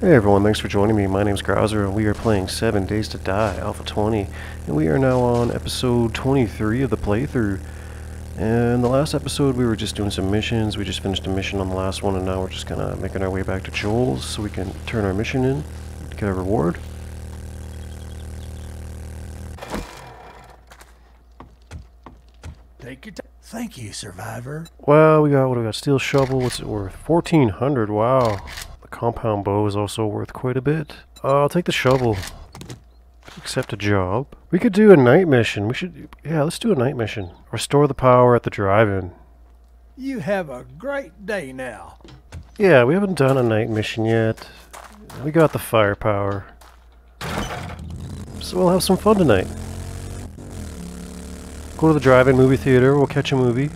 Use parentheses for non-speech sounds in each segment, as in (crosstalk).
Hey everyone, thanks for joining me. My name is Grouser and we are playing 7 Days to Die, Alpha 20. And we are now on episode 23 of the playthrough. And the last episode we were just doing some missions. We just finished a mission on the last one and now we're just kind of making our way back to Joel's so we can turn our mission in, get a reward. Take your time. Thank you, survivor. Well, we got, what do we got? Steel shovel, what's it worth? 1400 wow. Compound bow is also worth quite a bit. Uh, I'll take the shovel. Accept a job. We could do a night mission. We should, yeah, let's do a night mission. Restore the power at the drive-in. You have a great day now. Yeah, we haven't done a night mission yet. We got the firepower. So we'll have some fun tonight. Go to the drive-in movie theater, we'll catch a movie.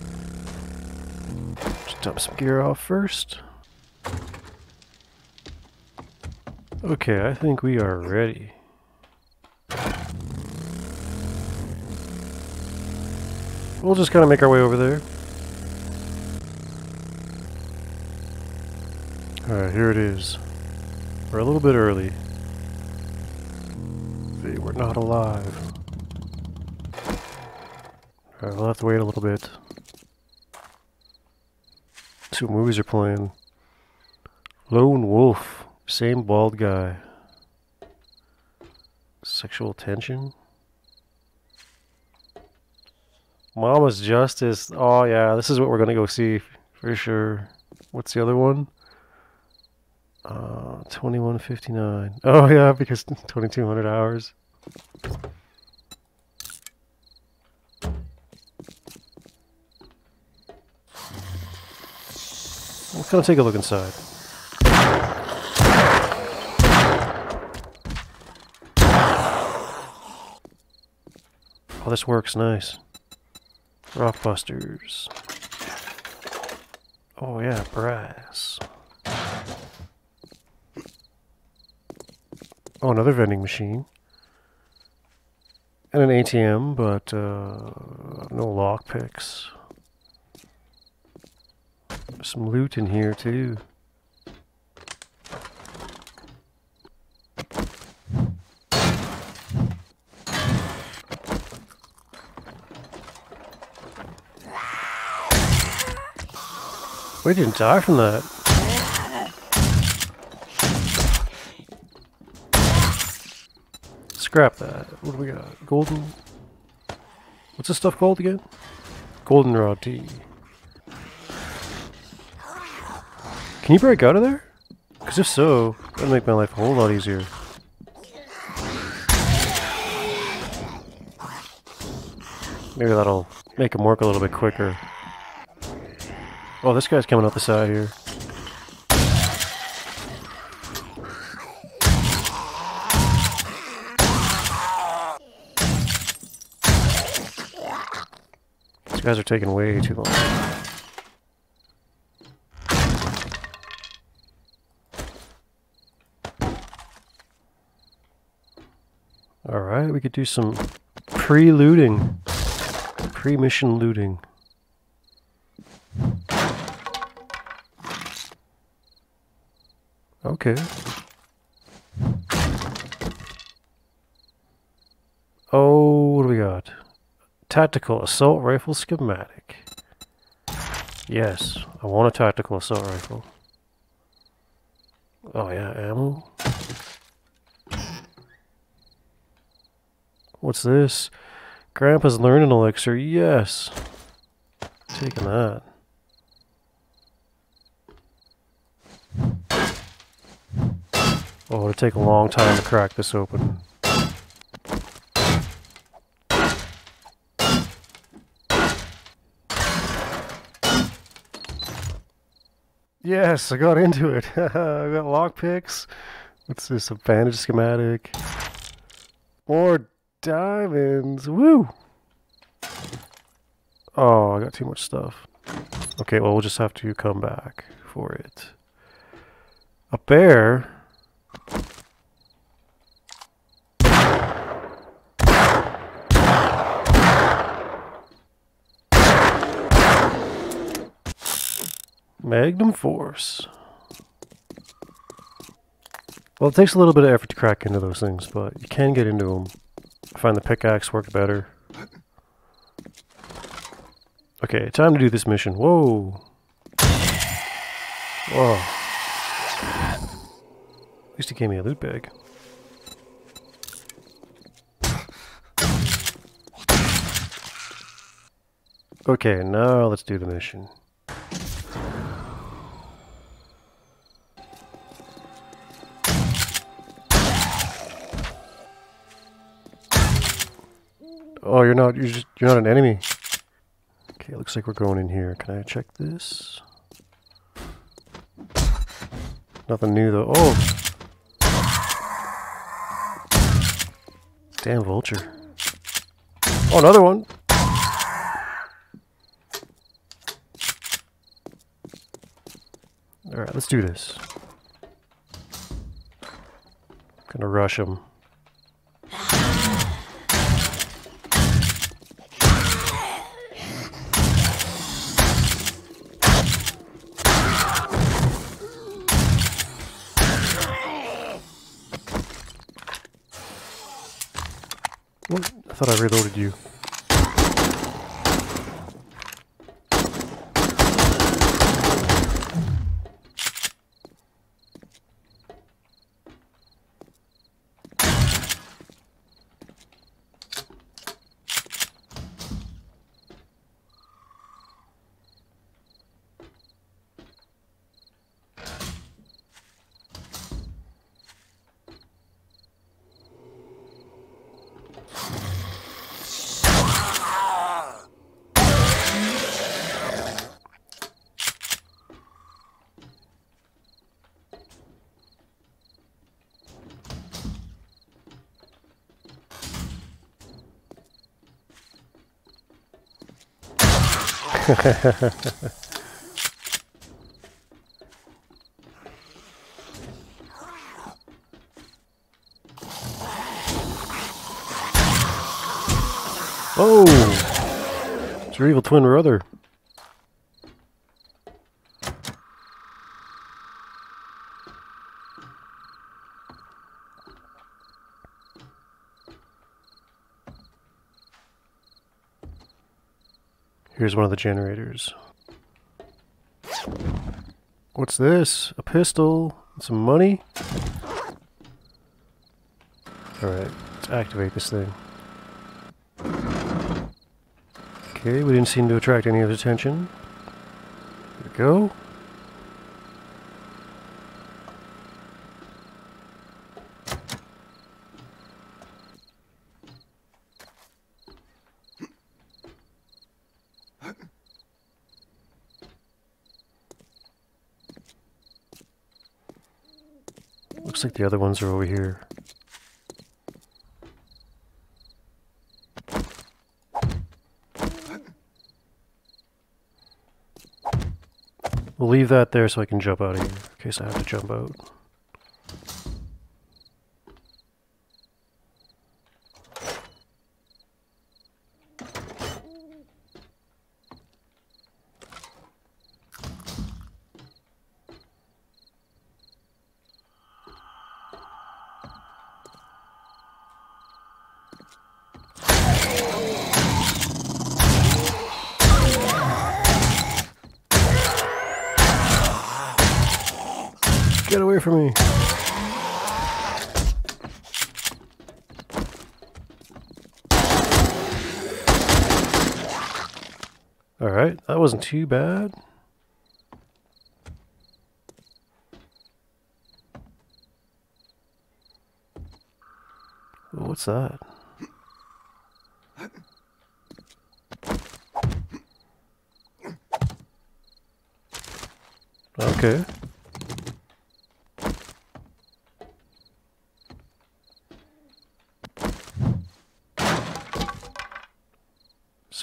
Just dump some gear off first. Okay, I think we are ready. We'll just kind of make our way over there. Alright, here it is. We're a little bit early. They were not alive. Alright, we'll have to wait a little bit. Two movies are playing. Lone Wolf. Same bald guy. Sexual tension. Mama's Justice. Oh yeah, this is what we're gonna go see for sure. What's the other one? Uh, 2159. (laughs) Oh yeah, because (laughs) 2200 hours. Let's of take a look inside. Oh, this works nice. Rockbusters. Oh yeah, brass. Oh, another vending machine. And an ATM, but uh, no lockpicks. Some loot in here too. We didn't die from that. Scrap that. What do we got? Golden. What's this stuff called again? Goldenrod tea. Can you break out of there? Because if so, that'd make my life a whole lot easier. Maybe that'll make him work a little bit quicker. Oh, this guy's coming up the side here. These guys are taking way too long. Alright, we could do some pre-looting. Pre-mission looting. Okay. Oh, what do we got? Tactical assault rifle schematic. Yes, I want a tactical assault rifle. Oh yeah, ammo. What's this? Grandpa's learning elixir. Yes. Taking that. Oh, it'll take a long time to crack this open. Yes, I got into it. (laughs) I got lockpicks. What's this? A bandage schematic. More diamonds. Woo! Oh, I got too much stuff. Okay, well, we'll just have to come back for it. A bear? Magnum Force. Well, it takes a little bit of effort to crack into those things, but you can get into them. I find the pickaxe worked better. Okay, time to do this mission. Whoa! Whoa. At least he gave me a loot bag. Okay, now let's do the mission. Oh, you're not. You're just. You're not an enemy. Okay, looks like we're going in here. Can I check this? Nothing new though. Oh. Damn vulture. Oh, another one. All right, let's do this. Gonna rush him. What? I thought I reloaded you. (laughs) Oh! It's your evil twin brother. Here's one of the generators. What's this? A pistol? Some money? Alright, let's activate this thing. Okay, we didn't seem to attract any of his attention. There we go. Like the other ones are over here. We'll leave that there so I can jump out of here, in case I have to jump out. Get away from me! Alright, that wasn't too bad. What's that? Okay.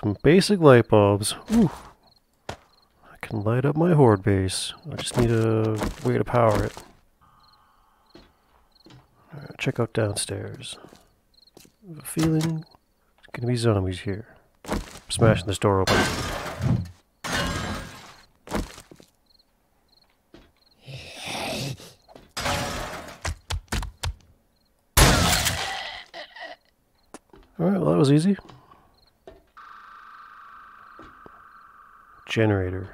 Some basic light bulbs. Ooh. I can light up my horde base. I just need a way to power it. Check out downstairs. A feeling it's gonna be zombies here. I'm smashing this door open. Alright, well that was easy. Generator.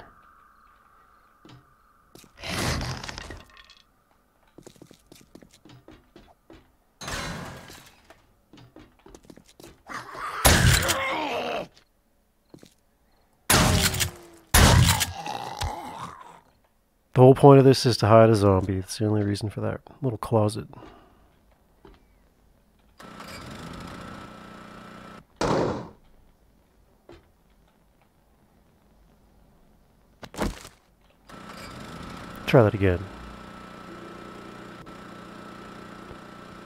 The whole point of this is to hide a zombie. It's the only reason for that little closet. Try that again.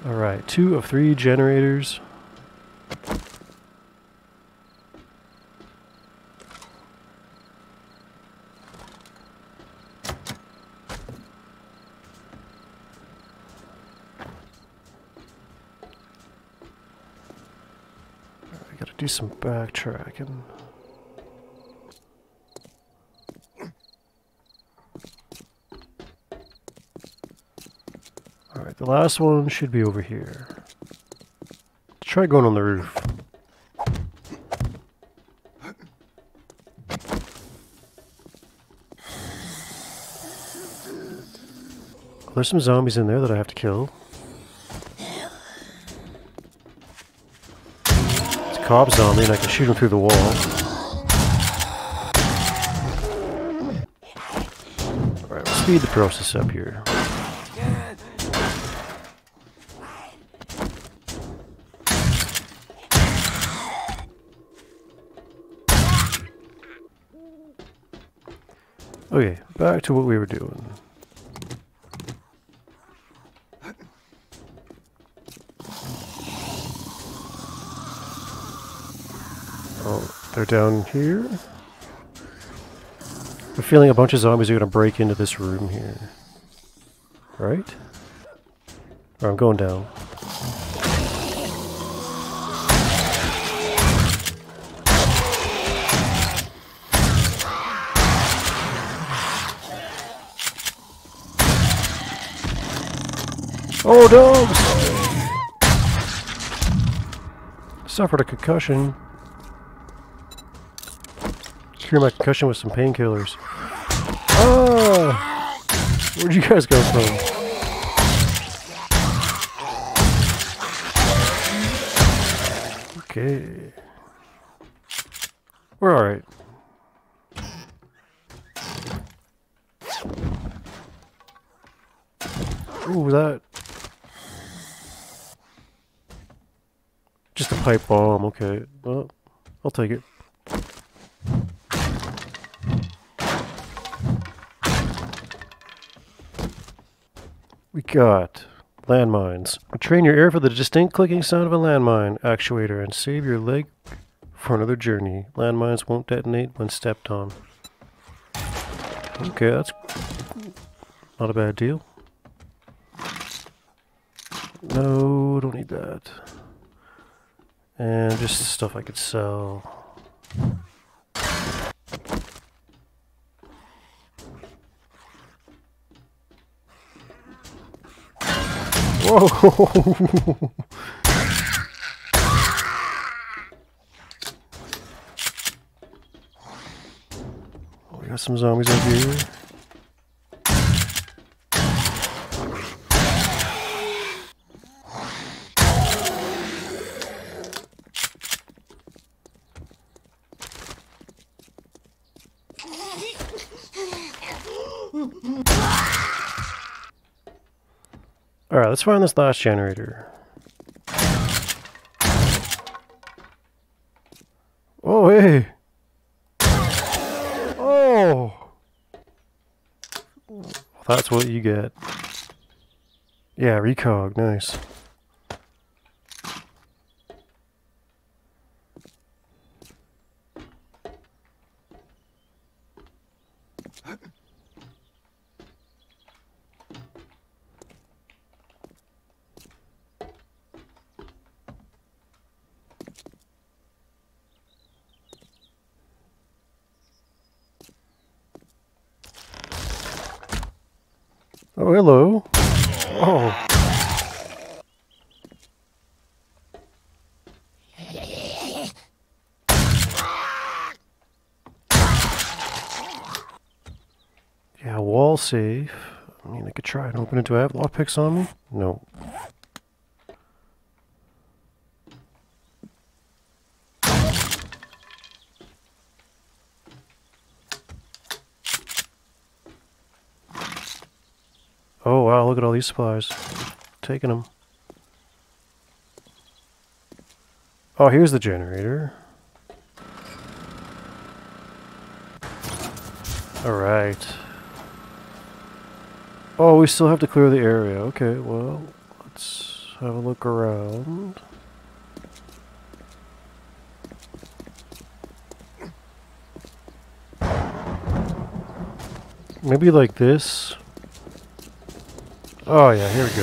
Alright, two of three generators. I gotta do some backtracking. Alright, the last one should be over here. Try going on the roof. There's some zombies in there that I have to kill. It's a cop zombie and I can shoot him through the wall. Speed the process up here. Okay, back to what we were doing. Oh, they're down here? I'm feeling a bunch of zombies are gonna break into this room here. Right? Or I'm going down. Oh, dogs! Suffered a concussion. Cure my concussion with some painkillers. Ah! Where'd you guys go from? Okay. We're alright. Ooh, that. Just a pipe bomb, okay. Well, I'll take it. We got landmines. Train your ear for the distinct clicking sound of a landmine actuator and save your leg for another journey. Landmines won't detonate when stepped on. Okay, that's not a bad deal. No, don't need that. And just stuff I could sell. Whoa! (laughs) We got some zombies up here. Alright, let's find this last generator. Oh, hey! Oh! That's what you get. Yeah, recog, nice. Oh, hello. Oh. Yeah, wall safe. I mean, I could try and open it. Do I have lockpicks on me? No. These supplies. Taking them. Oh, here's the generator. Alright. Oh, we still have to clear the area. Okay, well, let's have a look around. Maybe like this. Oh yeah, here we go.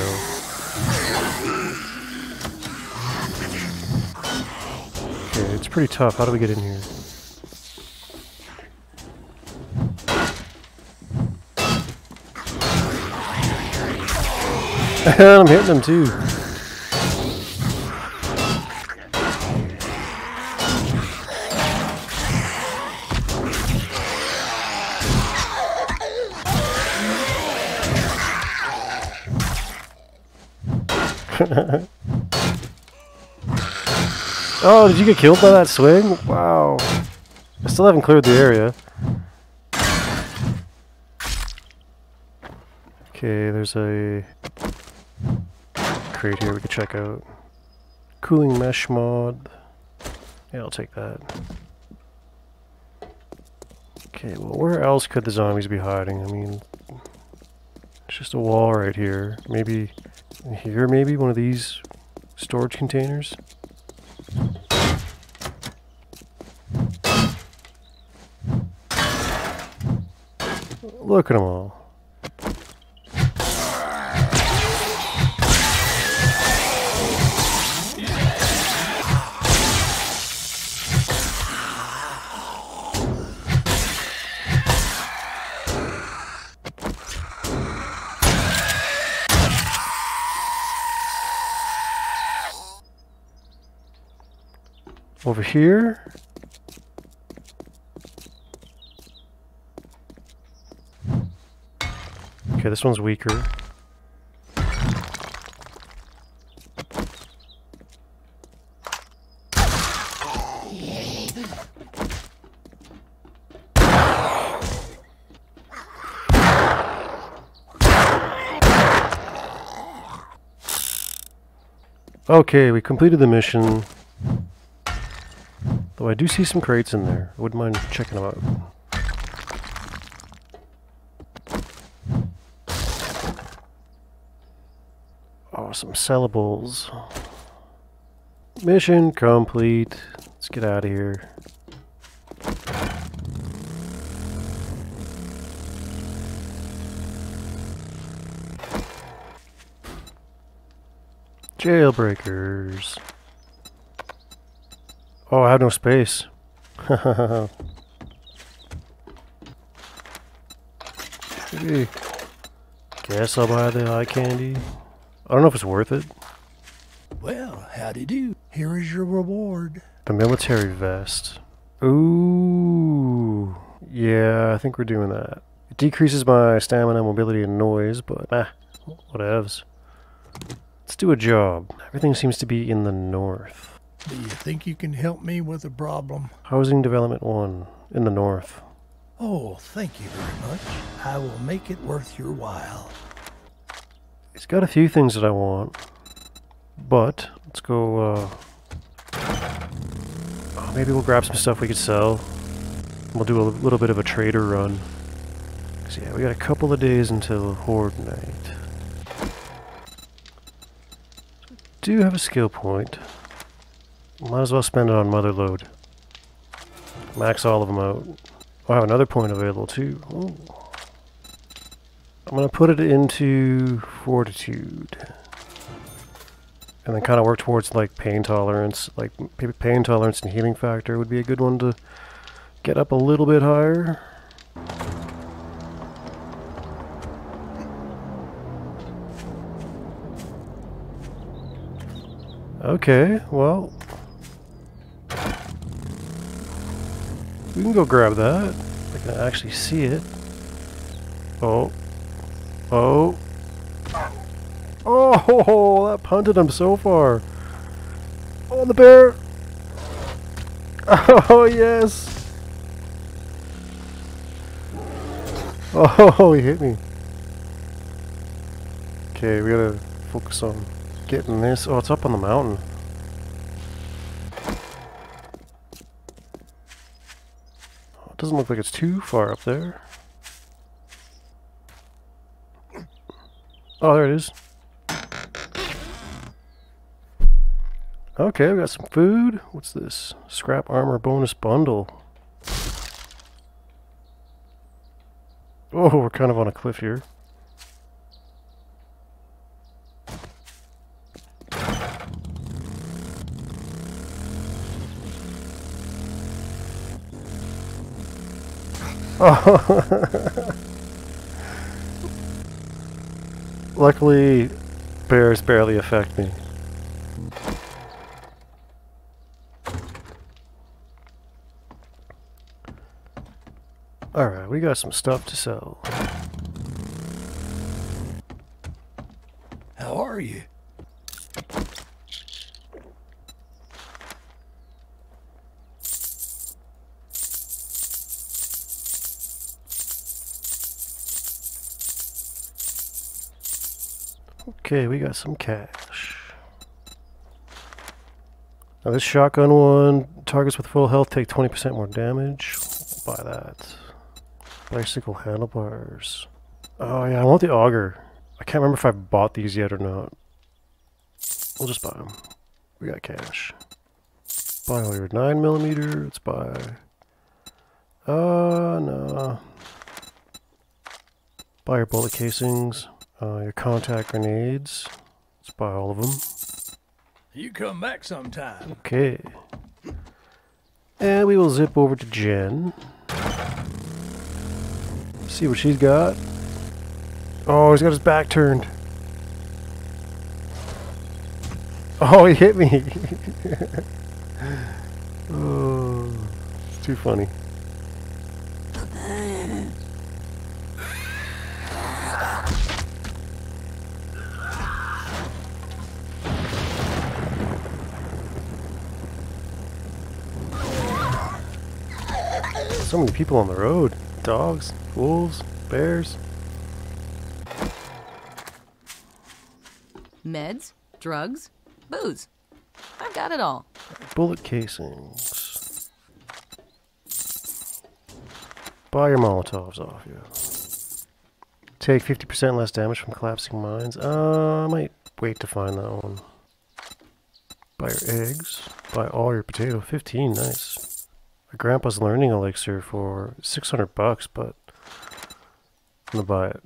Okay, it's pretty tough. How do we get in here? (laughs) I'm hitting them too. Oh, did you get killed by that swing? Wow. I still haven't cleared the area. Okay, there's a crate here we could check out. Cooling mesh mod. Yeah, I'll take that. Okay, well, where else could the zombies be hiding? I mean, it's just a wall right here. Maybe here, maybe one of these storage containers. Look at them all. Over here. Okay, this one's weaker. Okay, we completed the mission. I do see some crates in there. I wouldn't mind checking them out. Oh, some sellables. Mission complete. Let's get out of here. Jailbreakers. Oh, I have no space. (laughs) Gee. Guess I'll buy the eye candy. I don't know if it's worth it. Well, howdy do. Here is your reward. The military vest. Ooh. Yeah, I think we're doing that. It decreases my stamina, mobility, and noise, but ah, whatevs. Let's do a job. Everything seems to be in the north. Do you think you can help me with a problem? Housing Development 1 in the north. Oh, thank you very much. I will make it worth your while. It's got a few things that I want, but let's go, uh, oh, maybe we'll grab some stuff we could sell. We'll do a little bit of a trader run. Cause yeah, we got a couple of days until Horde Night. Do have a skill point. Might as well spend it on mother lode. Max all of them out. Oh, I have another point available too. Ooh. I'm going to put it into Fortitude. And then kind of work towards like pain tolerance. Like pain tolerance and healing factor would be a good one to get up a little bit higher. Okay, well. We can go grab that. I can actually see it. Oh, Oh. Oh, (laughs) that punted him so far. Oh, the bear. (laughs) Oh, yes. Oh, he hit me. Okay, we gotta focus on getting this. Oh, it's up on the mountain. Oh, it doesn't look like it's too far up there. Oh, there it is. Okay, we got some food. What's this? Scrap armor bonus bundle. Oh, we're kind of on a cliff here. Oh. (laughs) Luckily, bears barely affect me. Alright, we got some stuff to sell. How are you? Okay, we got some cash. Now this shotgun one, targets with full health take 20% more damage. Buy that. Bicycle handlebars. Oh yeah, I want the auger. I can't remember if I bought these yet or not. We'll just buy them. We got cash. Buy all your 9mm. Let's buy... Uh, no. Buy your bullet casings. Uh, your contact grenades. Let's buy all of them. You come back sometime. Okay. And we will zip over to Jen. See what she's got. Oh, he's got his back turned. Oh, he hit me. (laughs) oh, it's too funny. So many people on the road. Dogs, wolves, bears. Meds, drugs, booze. I've got it all. Bullet casings. Buy your Molotovs off you. Take 50% less damage from collapsing mines. Uh, I might wait to find that one. Buy your eggs. Buy all your potato. 15, nice. My grandpa's learning elixir for 600 bucks, but I'm gonna buy it.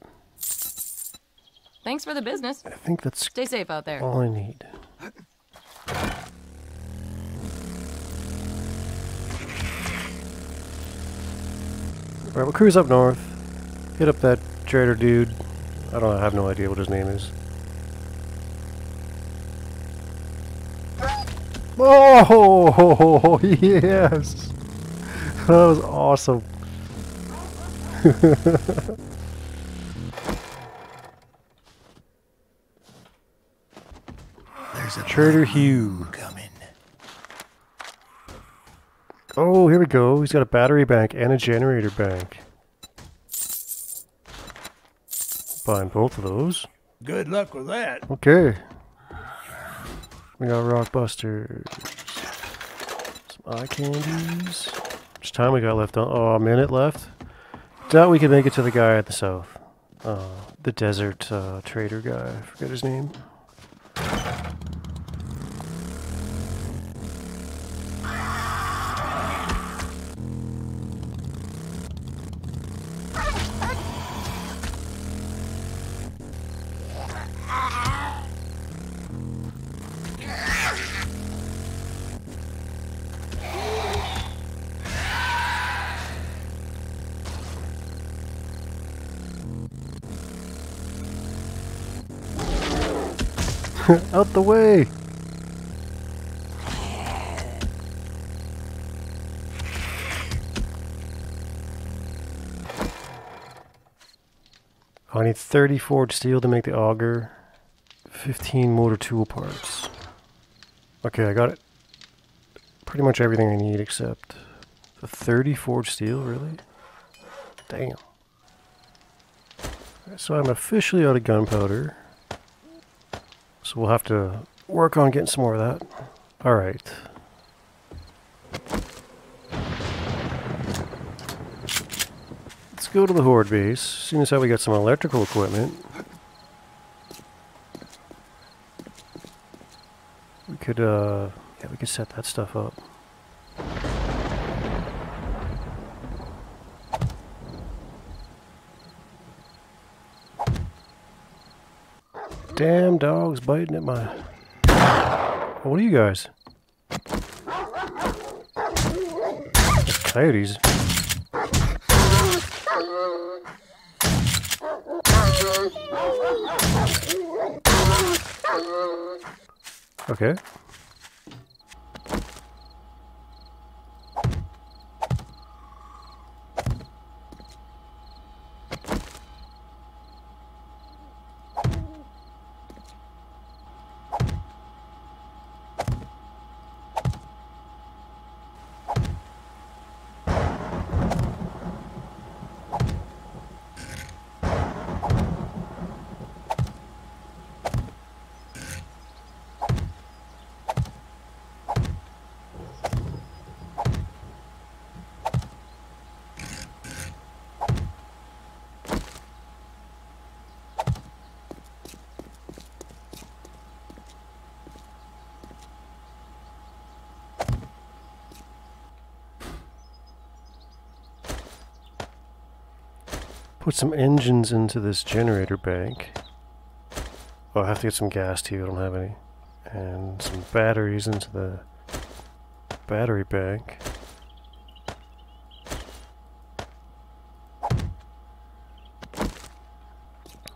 Thanks for the business. I think that's Stay safe out there. all I need. Alright, we'll cruise up north. Hit up that trader dude. I don't I have no idea what his name is. Oh, (laughs) yes! (laughs) That was awesome. (laughs) There's a Trader Hugh. coming. Oh, here we go. He's got a battery bank and a generator bank. Buying both of those. Good luck with that. Okay. We got rockbusters. Some eye candies. Much time we got left on? Oh, a minute left. Doubt we can make it to the guy at the south. Uh, the desert uh, trader guy. I forget his name. (laughs) Out the way! I need 30 forged steel to make the auger. 15 motor tool parts. Okay, I got it. Pretty much everything I need except the 30 forged steel, really? Damn. So I'm officially out of gunpowder. So we'll have to work on getting some more of that. Alright. Let's go to the Horde base. Seeing as how we got some electrical equipment. We could, uh, yeah, we could set that stuff up. Damn dogs biting at my... What are you guys? Coyotes. Okay. Put some engines into this generator bank. Oh, I have to get some gas too, I don't have any. And some batteries into the battery bank.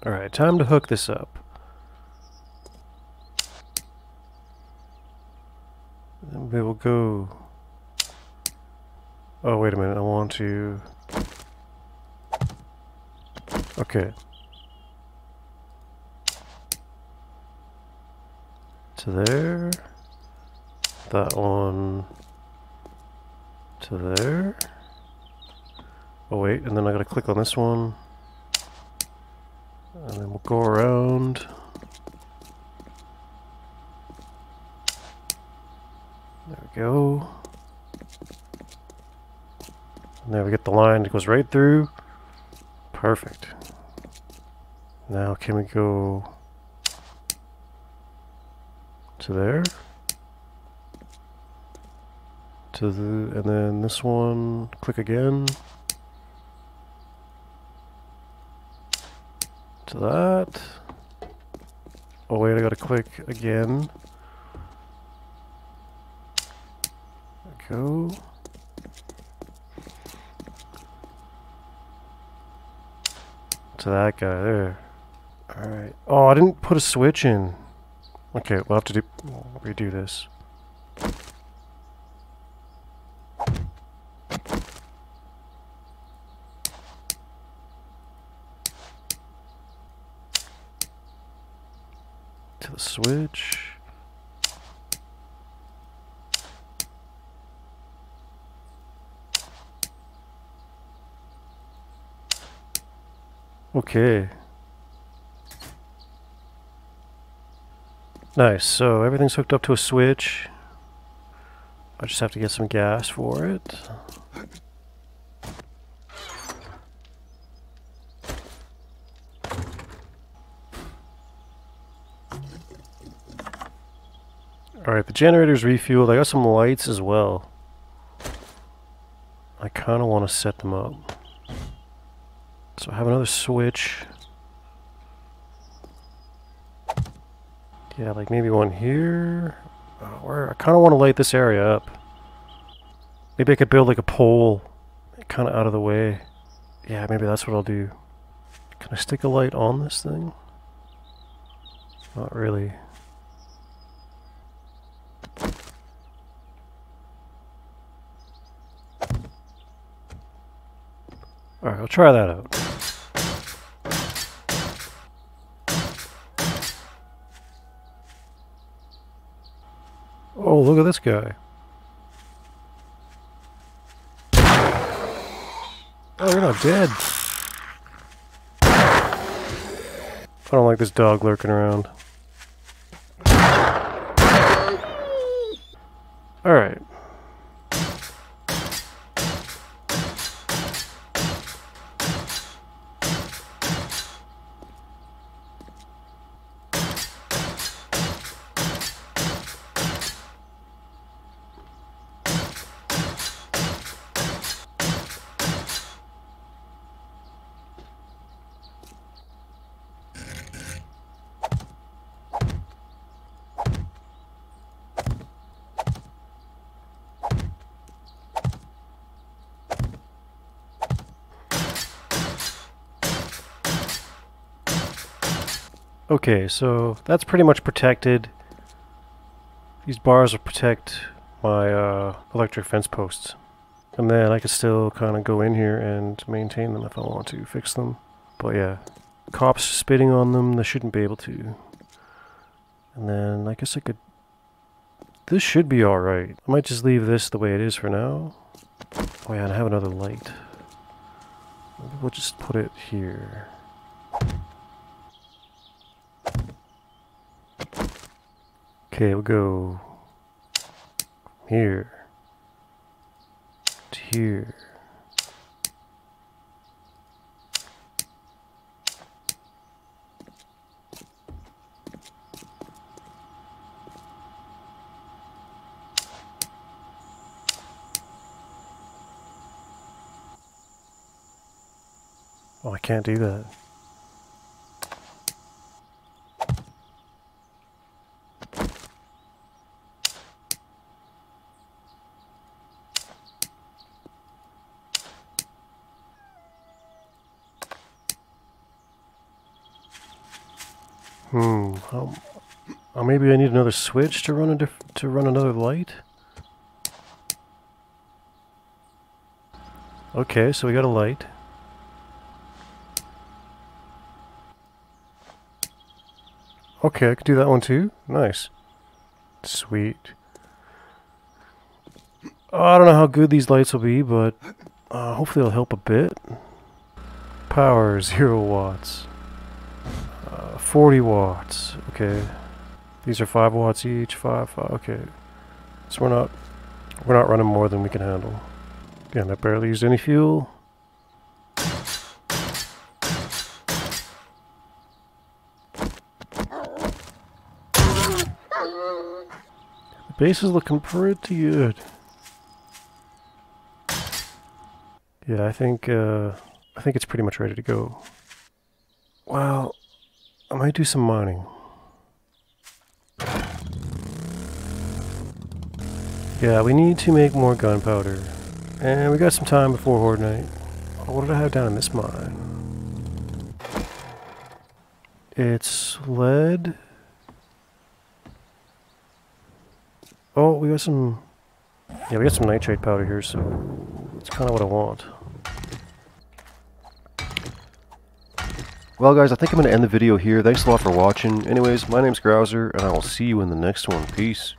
Alright, time to hook this up. And we will go... Oh, wait a minute, I want to... Okay. To there. That one. To there. Oh wait, and then I gotta click on this one. And then we'll go around. There we go. And there we get the line It goes right through. Perfect. Now can we go to there? To the, and then this one, click again. To that. Oh wait, I gotta click again. Go. To that guy there. Alright. Oh, I didn't put a switch in. Okay, we'll have to do redo this. To the switch. Okay. Nice, so everything's hooked up to a switch. I just have to get some gas for it. Alright, the generator's refueled. I got some lights as well. I kind of want to set them up. So I have another switch. Yeah, like maybe one here. Uh, where I kind of want to light this area up. Maybe I could build like a pole, kind of out of the way. Yeah, maybe that's what I'll do. Can I stick a light on this thing? Not really. Alright, I'll try that out. Oh, look at this guy. Oh, you're not dead. I don't like this dog lurking around. Alright. Okay, so that's pretty much protected. These bars will protect my uh, electric fence posts. And then I could still kind of go in here and maintain them if I want to, fix them. But yeah, cops spitting on them, they shouldn't be able to. And then I guess I could... This should be alright. I might just leave this the way it is for now. Oh yeah, and I have another light. Maybe we'll just put it here. Okay, we'll go here to here. Oh, I can't do that. Um, uh, maybe I need another switch to run a to run another light. Okay, so we got a light. Okay, I could do that one too. Nice. Sweet. Oh, I don't know how good these lights will be, but uh, hopefully they'll help a bit. Power, zero watts. 40 watts. Okay. These are 5 watts each. 5, 5. Okay. So we're not we're not running more than we can handle. Again, I barely used any fuel. The base is looking pretty good. Yeah, I think uh, I think it's pretty much ready to go. Well, I might do some mining. Yeah, we need to make more gunpowder. And we got some time before Horde Night. What did I have down in this mine? It's lead. Oh, we got some... Yeah, we got some nitrate powder here, so... It's kind of what I want. Well guys, I think I'm going to end the video here. Thanks a lot for watching. Anyways, my name's Grouser, and I will see you in the next one. Peace.